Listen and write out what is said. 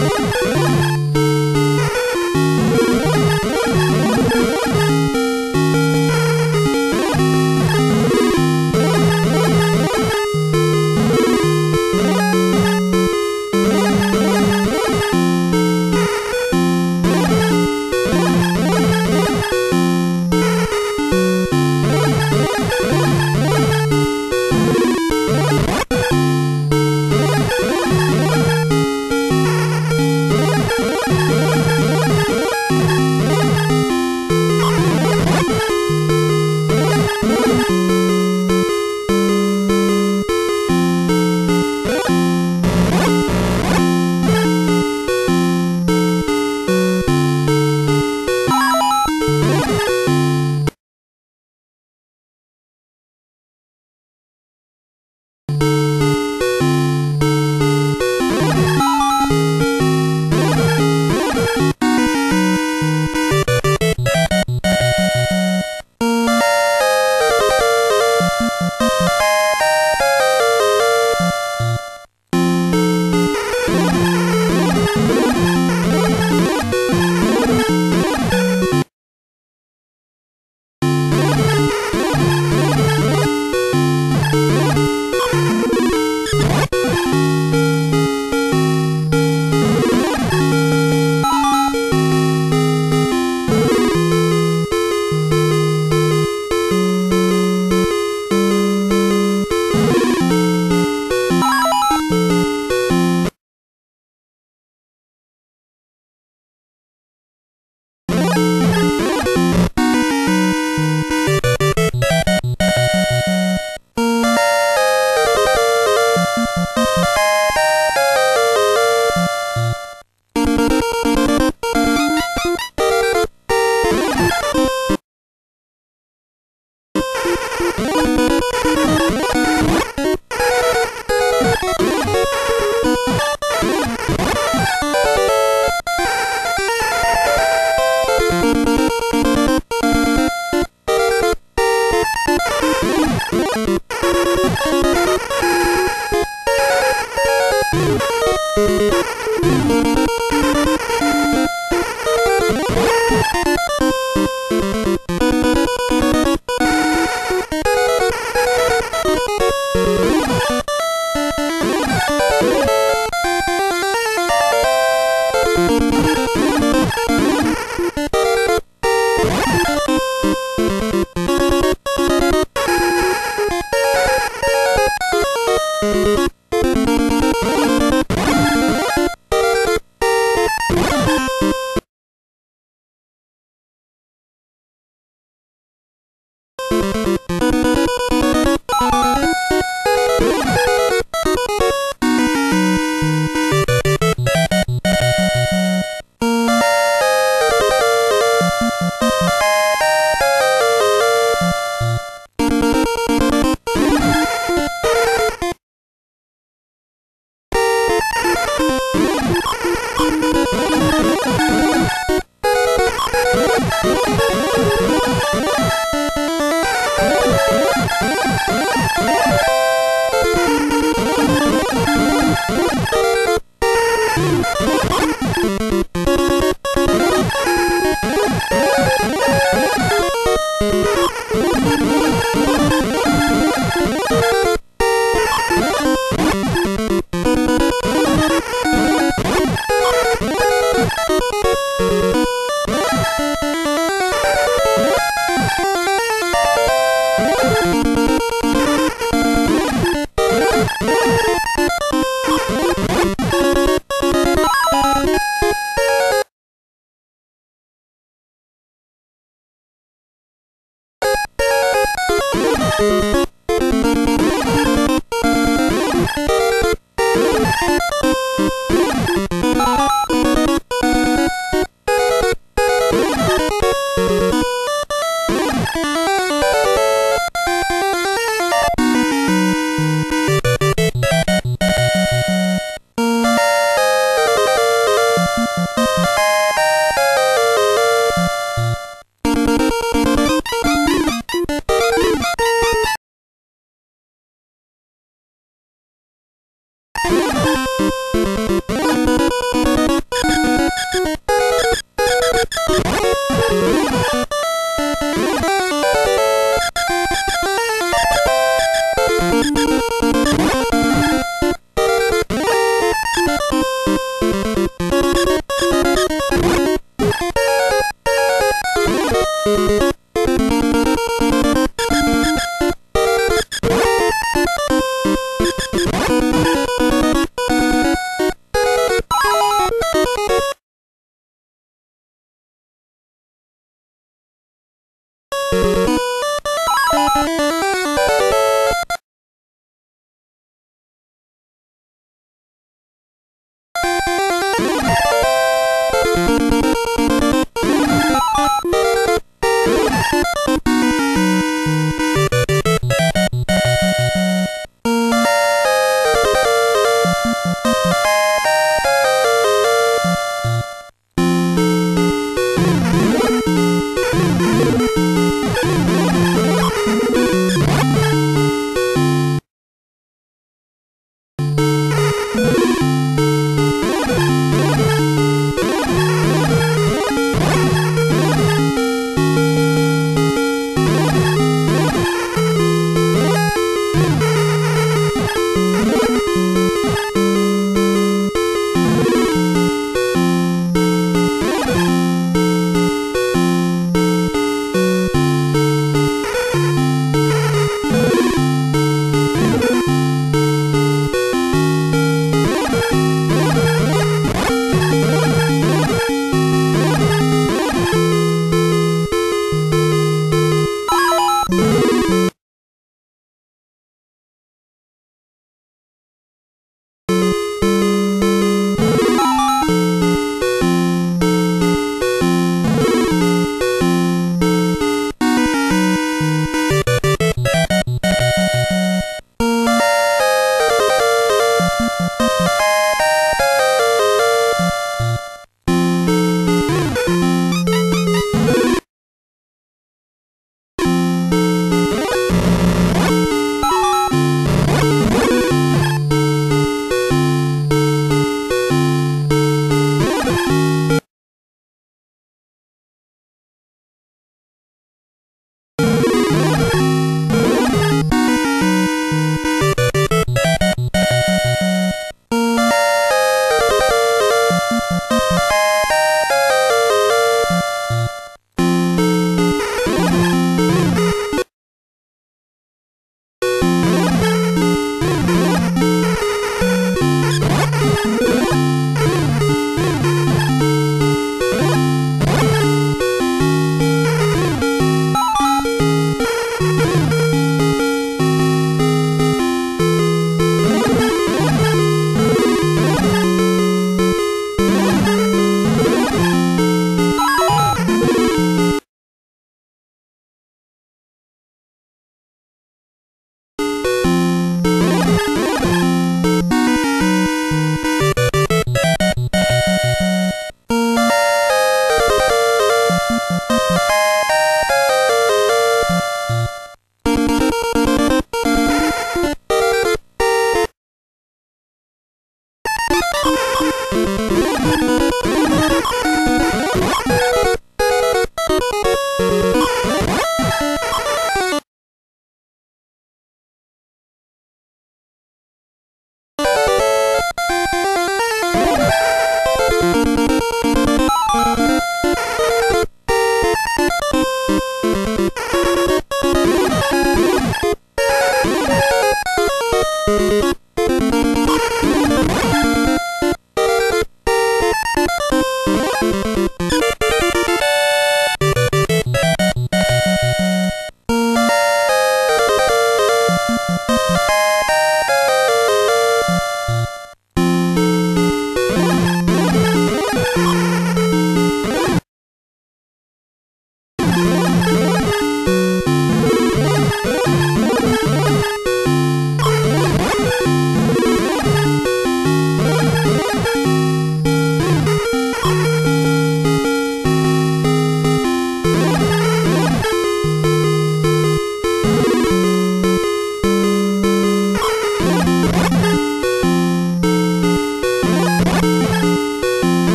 Música Música you